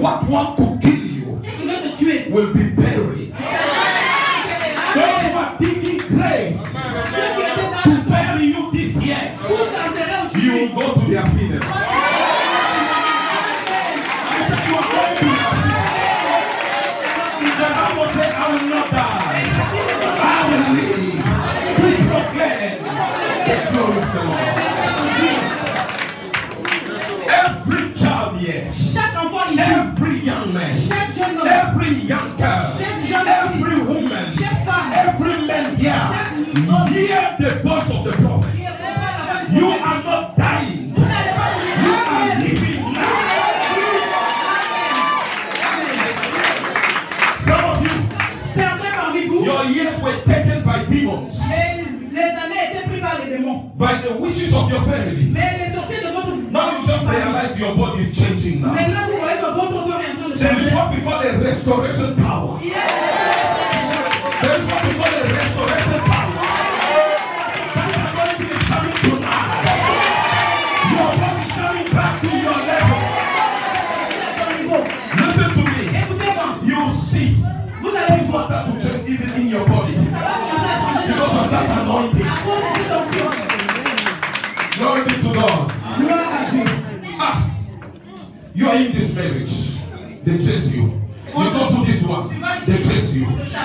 what want to kill you ceux qui veulent te tuer, will be your years were taken by demons, les, les années étaient prises par les démons. by the witches of your family. Mais les sorciers de votre Now you just realize your body is changing now. Maintenant, vous voyez que votre corps est en train de There is changer. what we call a restoration power. Il y a There is what we call a restoration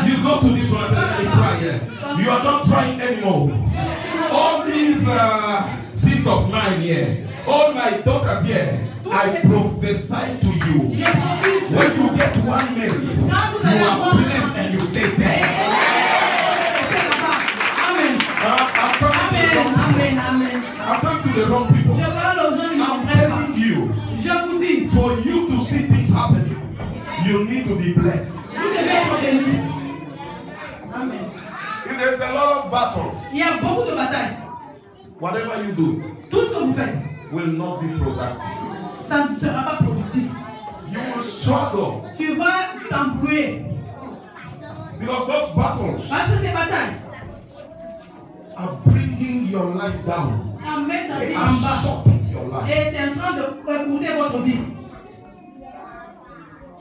you. Go to this one and try here. You are not trying anymore. All these uh, sisters of mine here, all my daughters here, I prophesy to you. When you get one married, you are blessed and you stay there. Amen. Uh, Amen. Amen. I'm talking to the wrong people. I'm telling you. For you to see things happening, you need to be blessed. There's a lot of battle, Il y a beaucoup de batailles. whatever you do Tout ce que vous faites, will not be productive. ça ne sera pas productif. You will struggle Tu vas t'embrouiller. because those battles Parce que ces batailles are bringing your life down. amènent ta vie en bas. your life. Et c'est en train de écouter votre vie.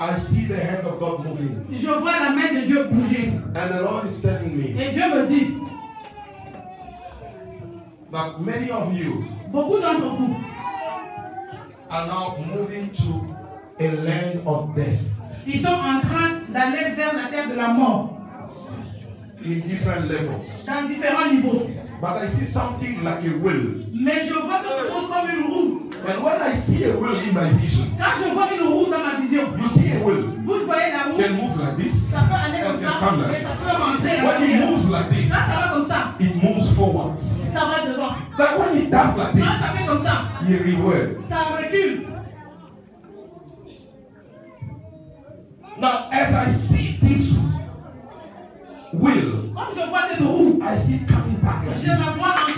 I see the hand of God moving, Je vois la main de Dieu bouger. and the Lord is telling me Et Dieu me dit, that many of you beaucoup d'entre vous are now moving to a land of death Ils sont en train d'aller vers la terre de la mort in different levels. dans différents niveaux. But I see something like a will. Mais je vois quelque chose comme une roue. And when I see a will in my vision, Quand je vois une roue dans ma vision, you see a will vous voyez la roue, can move like this ça peut aller comme ça, come et like ça this. peut rentrer When it moves like this, Là, ça va comme ça, it moves forward. ça va devant. But when it does like Là, ah, ça fait this, comme ça, you reward. ça recule. Now, as I see this will, Comme je vois cette roue, I see it coming back like je la this. vois en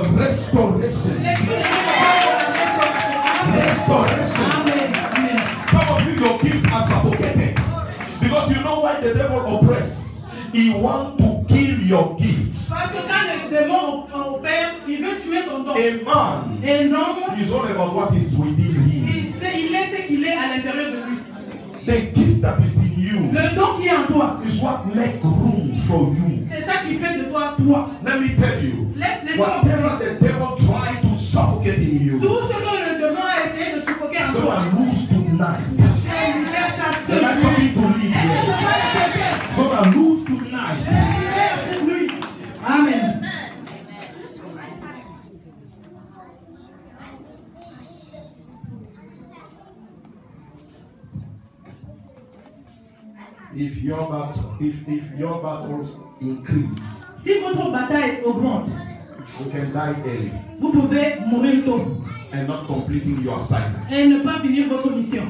Restoration. Amen. Amen. Some of you, your gifts are suffocated. Because you know why the devil oppress? He want to kill your gift. Parce que quand le démon opère, il veut tuer ton don. A man is all about what is within him. il sait, il est ce qu'il est à l'intérieur de lui. The gift that is in you Le don qui est en toi, is what make room for you. c'est ça qui fait de toi toi. Let me tell you, whatever the devil tried to suffocate in you, Tout ce que le démon a essayé de suffoquer en it's toi, gonna lose tonight. Am I talking to que here? It's gonna lose tonight. Amen. If your battle, if if your battles increase, Si votre bataille augmente, you can die early vous pouvez mourir tôt and not completing your assignment. et ne pas finir votre mission.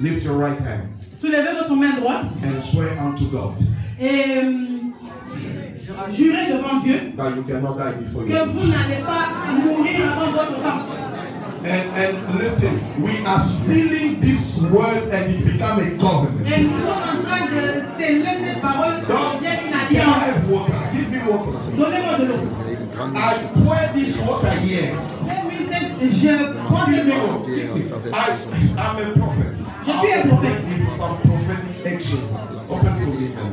Lift your right hand Soulevez votre main droite and swear unto God et euh, jurez devant Dieu that you cannot die before que vous n'allez pas mourir avant votre temps. And and listen, we are sealing this word and it become a covenant. Et nous sommes en train de sceller cette parole une alliance. Donnez-moi de l'eau. I pour this water here Je prends. Give me. I, I'm a prophet. Je suis un prophète. some prophetic action. Open for me now.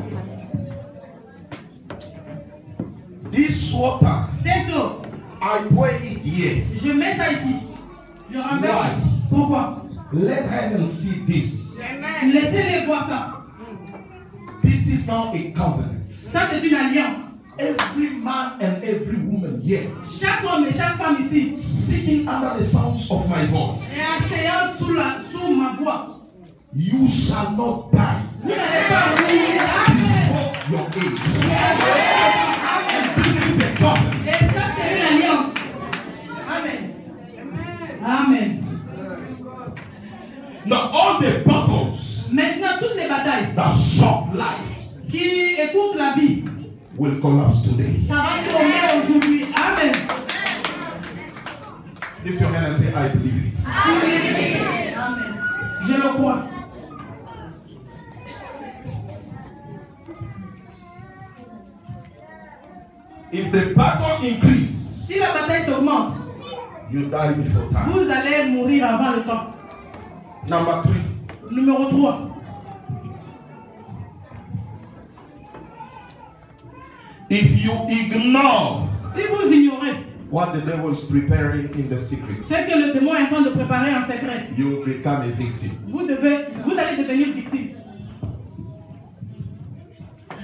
This water, Cette eau, I pour it here. je mets ça ici. Je renverse. Why? Pourquoi? Let heaven see this. Laissez-les voir ça. This is now a covenant. Ça, c'est une alliance. Every man and every woman here, Chaque homme et chaque femme ici sitting under the sounds of my voice, asseyant sous, la, sous ma voix. you shall not die Vous n'allez pas mourir. Amen. before your age. And this is a covenant. Et ça, c'est une alliance. Amen. Amen. Now, all the battles Maintenant, toutes les batailles that shock life qui écourtent la vie, will collapse today. ça va tomber aujourd'hui. Amen. Lift your hand and say, I believe it. Amen. Je le crois. If the battle increase, Si la bataille s'augmente, you die before time. vous allez mourir avant le temps. Number three, Numéro 3. If you ignore Si vous ignorez what the devil is preparing in the secret, ce que le démon est en train de préparer en secret, you will become a victim. vous, devez, vous allez devenir victime.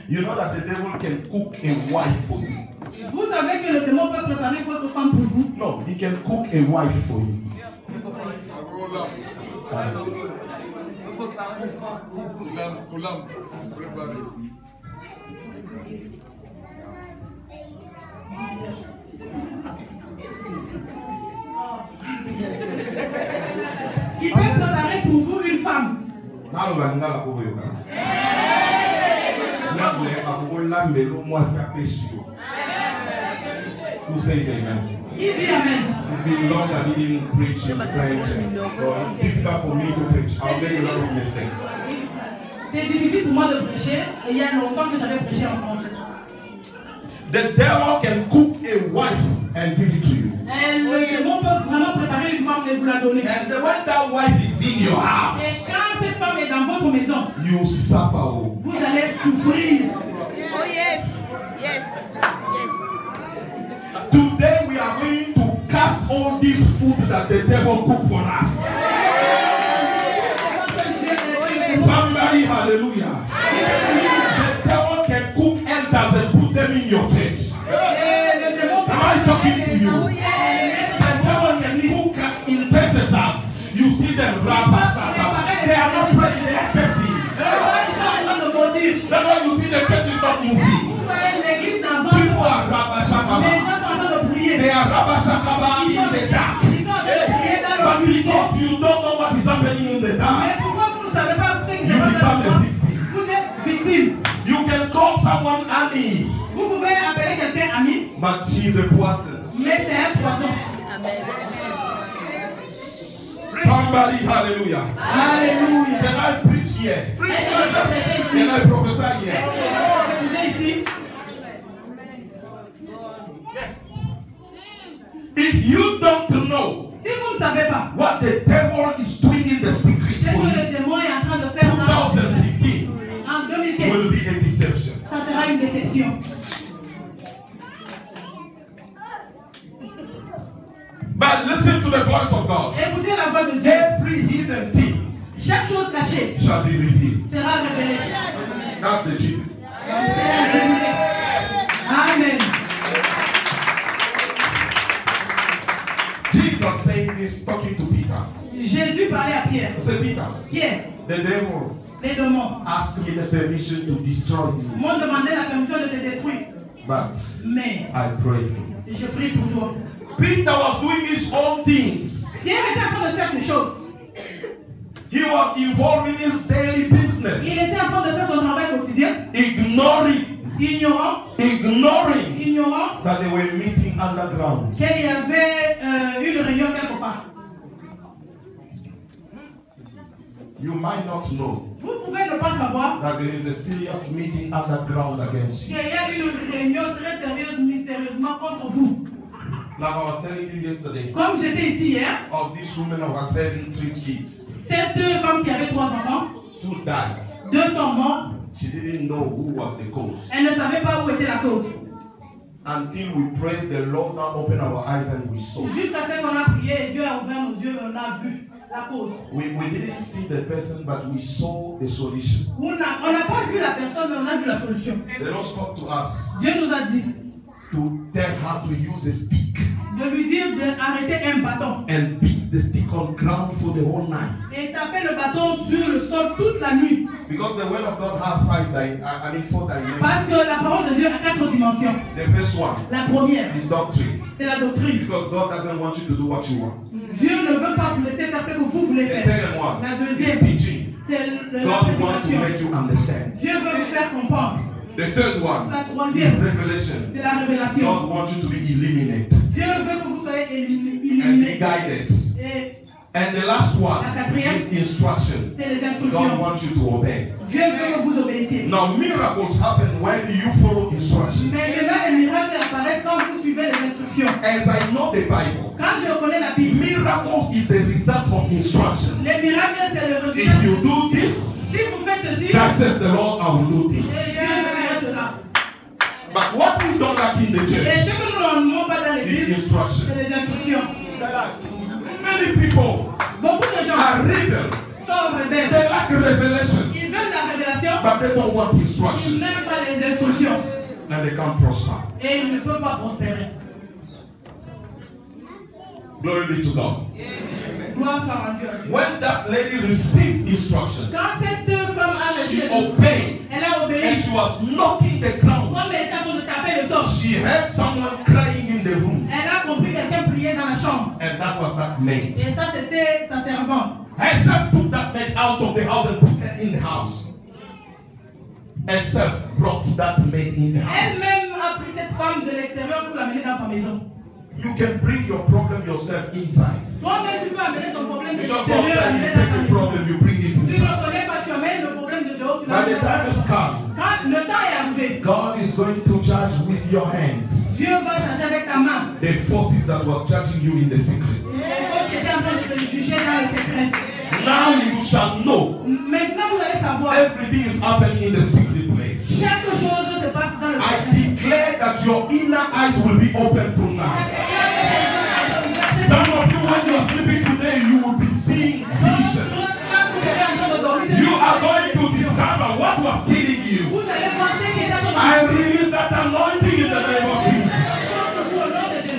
You know that the devil can cook a wife for you. Vous savez que le démon peut préparer votre femme pour vous. No, he can cook a wife for you. Naloba ngala koyoka nabule akolambela omwasi apesi yo who says amen Qui dit Amen It's been long that I didn't preach in French so it's difficult for me to preach. I'll make a lot of mistakes. C'est difficile pour moi de prêcher et il y a longtemps que j'avais prêché en français. The devil can cook a wife and give it to you. Et le démon peut vraiment préparer une femme et vous la donner. And when that wife is in your house, Et quand cette femme est dans votre maison, you suffer. oh. vous allez souffrir. Oh yes, yes, yes. Today we are going to cast all this food that the devil cooked for us. Somebody, hallelujah. In the dark. But because you don't know what is happening in the dark, you become a victim. Vous êtes victime. You can call someone Vous pouvez appeler quelqu'un ami, but she's a poison. mais c'est un poison. Somebody, hallelujah. Alléluia. Can I preach here? Can I prophesy here? If you don't know Si vous ne savez pas what the devil is doing in the secret for you, le démon est en train de faire 2015 en 2015, will be a deception. ça sera une déception. But listen to the voice of God. Écoutez la voix de Dieu. Every hidden thing Chaque chose cachée shall be revealed. sera révélée. That's the truth. Jesus saying this, talking to Peter. Jésus parlait à Pierre. Said, Peter, Pierre, the devil les démons asked me the permission to destroy you, m'ont demandé la permission de te détruire. but Mais I pray for you. je prie pour toi. Peter was doing his own things. Pierre était en train de faire ces choses. He was involved in his daily Il business, était en train de faire son travail quotidien, ignoring, ignorant, ignoring ignorant that they were meeting underground. qu'il y avait euh, une réunion quelque part. You might not know Vous pouvez ne pas savoir that there is a serious meeting underground against qu'il you. y a une réunion très sérieuse mystérieusement contre vous. Like I was telling you yesterday, Comme j'étais ici hier, of this woman who was having three kids, ces deux femmes qui avaient trois enfants, two died. deux sont morts, She didn't know who was the cause. elles ne savaient pas où était la cause. Until we prayed, the Lord now opened our eyes and we saw. Jusqu'à ce qu'on a prié Dieu a ouvert nos yeux et on a vu la cause. We, we didn't see the person, but we saw the solution. On n'a pas vu la personne, mais on a vu la solution. The Lord spoke to us Dieu nous a dit to tell her to use a stick de lui dire d'arrêter un bâton and beat the stick on ground for the whole night. et taper le bâton sur le sol toute la nuit. Because the word of God has five I mean four dimensions. Parce que la parole de Dieu a quatre dimensions. The first one La première, c'est la doctrine. Because God doesn't want you to do what you want. Dieu ne veut pas vous laisser faire ce que vous voulez The faire. second one La deuxième, teaching. c'est la God wants to make you understand. Dieu veut vous faire comprendre. The third one La is troisième, revelation. c'est la révélation. God wants you to be illuminated Dieu veut que vous soyez and be guided. Et And the last one La quatrième. is instruction. c'est les God instructions. wants you to obey. Dieu veut que vous obéissiez. Now miracles happen when you follow instructions. Maintenant, les miracles apparaissent quand vous suivez les instructions. As I know the Bible, Quand je connais la Bible, miracles is the result of instruction. les miracles, c'est le résultat. If you do this, Si vous faites ceci, that says the Lord, I will do et this. Dieu fera cela. But what we don't like in the Et church ce que nous n'avons pas dans is l'église, instruction. Many people Beaucoup de gens are rebel. sont rebelles. They lack revelation, Ils veulent la révélation, but they don't want ils instruction, n'aiment pas les instructions. and they can't prosper. Et ils ne peuvent pas prospérer. Glory be to God. Dieu. When that lady received instruction, Quand cette femme a reçu she obeyed, elle a and obéi. she was knocking the ground. Comme elle était en train de taper le sol, She heard someone crying in the room, elle a compris quelqu'un prier dans la chambre. and that was that maid. Et ça, c'était sa servante. Herself took that maid out of the house and put her in the house. Herself brought that maid in the house. Elle-même a pris cette femme de l'extérieur pour l'amener dans sa maison. you can bring your problem yourself inside. You just you take the problem, you bring it inside. When the time is come, God is going to judge with your hands. The forces that was judging you in the secret. Now you shall know. Everything is happening in the secret place. I declare that your inner eyes will be open tonight. Some of you, when you are sleeping today, you will be seeing visions. You are going to discover what was killing you. I release that anointing in the name of Jesus.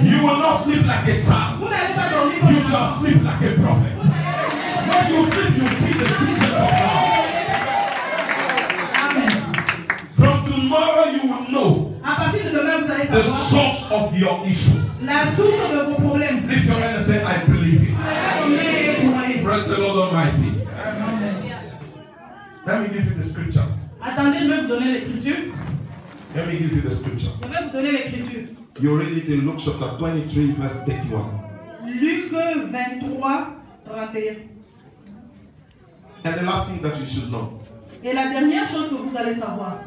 You will not sleep like a child. You shall sleep like a prophet. When you sleep, you see the visions of God. From tomorrow, you will know de demain, vous allez the source of your issues. la source de vos problèmes. Lift your hand and say, I believe it. Praise the Lord Almighty. Let me give you the scripture. Attendez, je vais vous donner l'écriture. Let me give you the scripture. Je vais vous donner l'écriture. You read it in Luke chapter 23, verse 31. Luc 23, 31. And the last thing that you should know Et la dernière chose que vous allez savoir,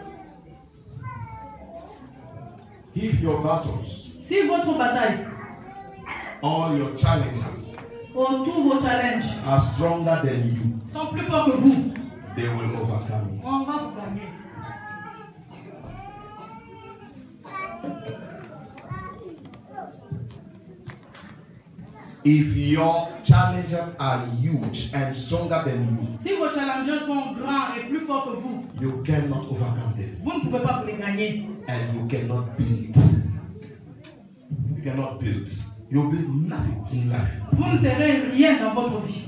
if your battles, si votre bataille, all your challenges ou tous vos challenges are stronger than you, sont plus forts que vous, they will overcome on va vous gagner. If your challenges are huge and stronger than Si vos challenges sont grands et plus forts que vous, you, you cannot overcome them. vous ne pouvez pas vous les gagner. And you cannot build. You cannot build. You build nothing in life. Vous ne serez rien dans votre vie.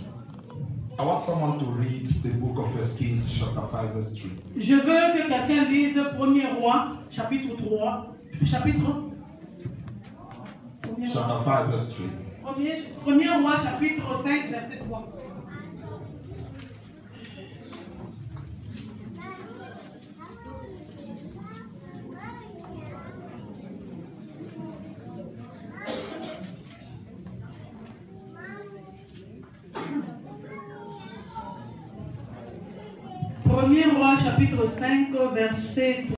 I want someone to read the book of First Kings, chapter 5, verse 3. Je veux que quelqu'un lise 1er roi, chapitre 3, chapitre. Chapter 5, verse 3. Premier, premier roi, chapitre 5, verset 3. Premier roi, chapitre 5, verset